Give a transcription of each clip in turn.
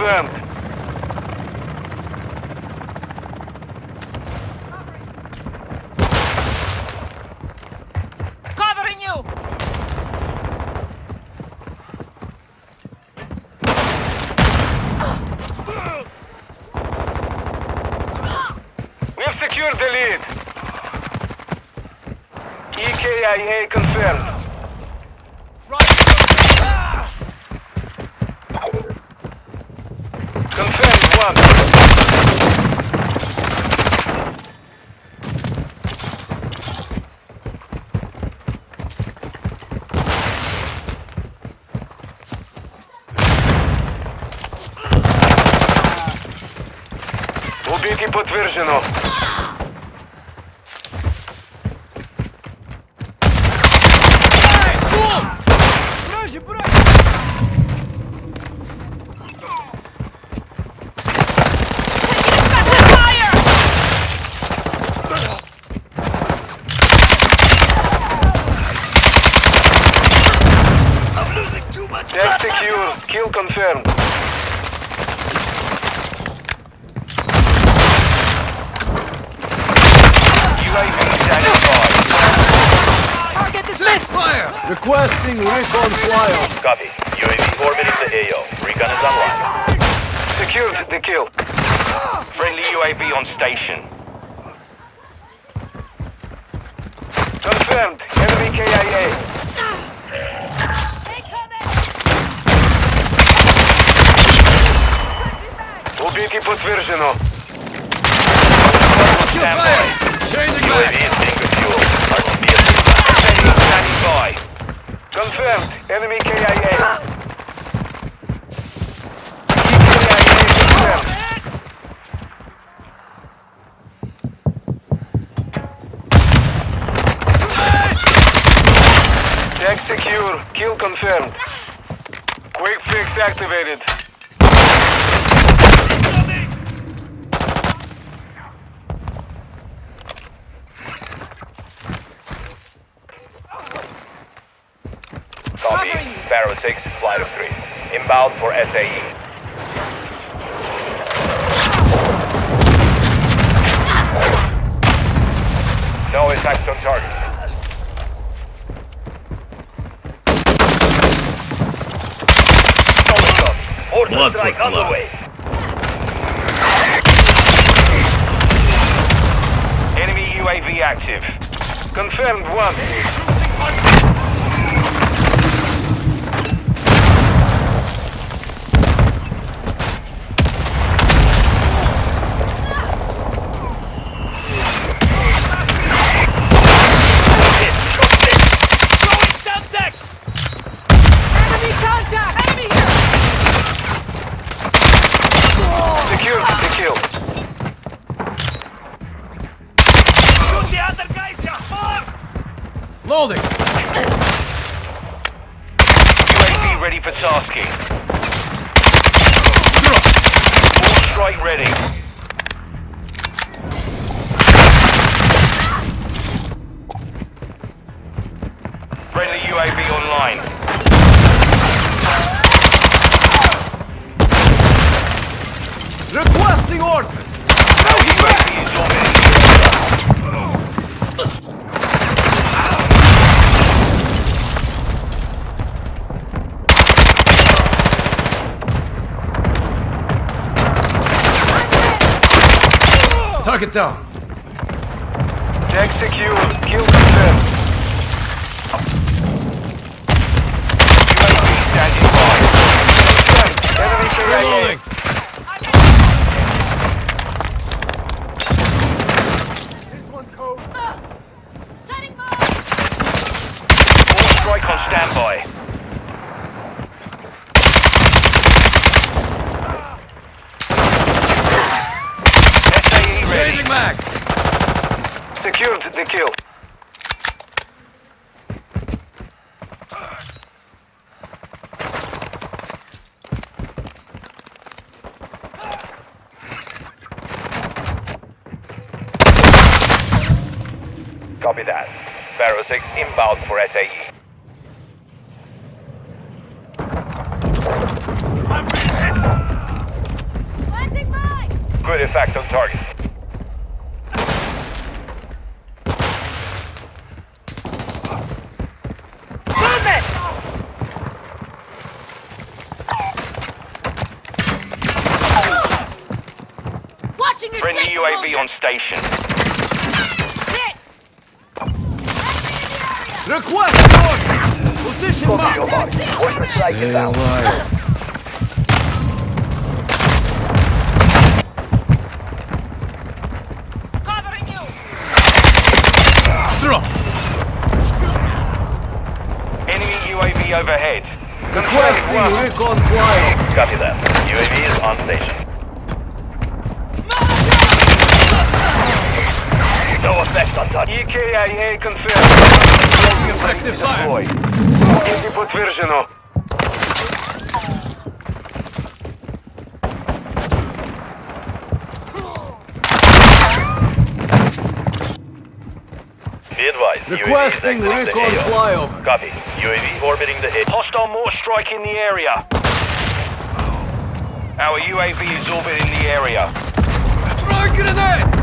confirmed. Covering you! We've secured the lead. EKIA confirmed. команду. Убитый подтверждено. Kill confirmed. UAV standing by. Target dismissed! Requesting recon flyout. Copy. UAV orbiting the AO. Recon is online. Secured the kill. Friendly UAV on station. Confirmed. Enemy KIA. Standing by. Confirmed. Enemy KIA. Tag secure. Kill confirmed. Quick fix activated. Copy. Sparrow 6, flight of 3. Inbound for. SAE. No attacks on target. Order Blood for strike blood. underway. Enemy UAV active. Confirmed one. Loading. UAV ready for tasking. All strike ready. Friendly UAV online. Requesting ordnance. UAV is orbiting. Target down. Tag secure. Kill confirmed. UAV standing by. Confirmed. Enemy KIA. Reloading. Setting mine! All strike on standby. SAE ready. Changing back. Secured the kill. Copy that. Sparrow 6 inbound for SAE. Good effect on target. Watching your Friendly six, UAV soldier. on station. Hit! Requesting ordnance! Position marked! Covering you! Drop! Enemy UAV overhead. Requesting recon flyover! Copy that. UAV is on station. No effect on target. EKIA confirmed. Effective fire! Тільки підтверджено. Be advised. Requesting UAV is exiting recon the AO. flyover! Copy. UAV orbiting the AO. Hostile more strike in the area. Our UAV is orbiting the area. Throw a grenade!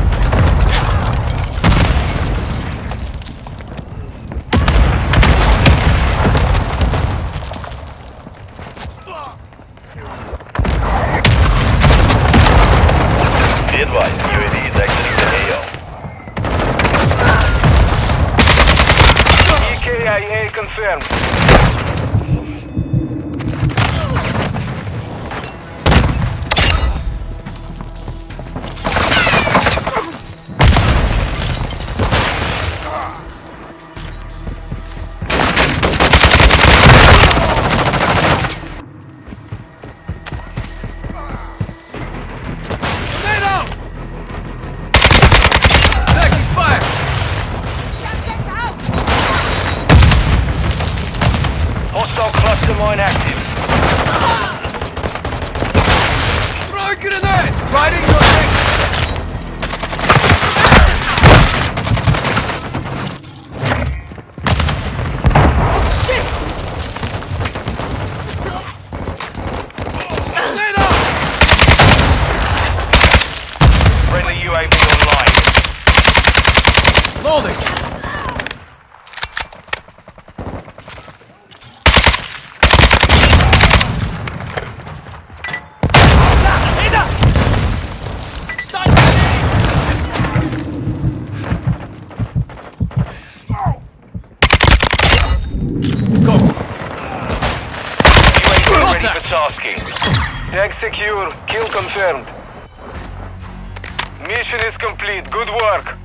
Confirmed. Cluster mine active. Throw grenade! Riding ready for tasking. Tag secure. Kill confirmed. Mission is complete. Good work.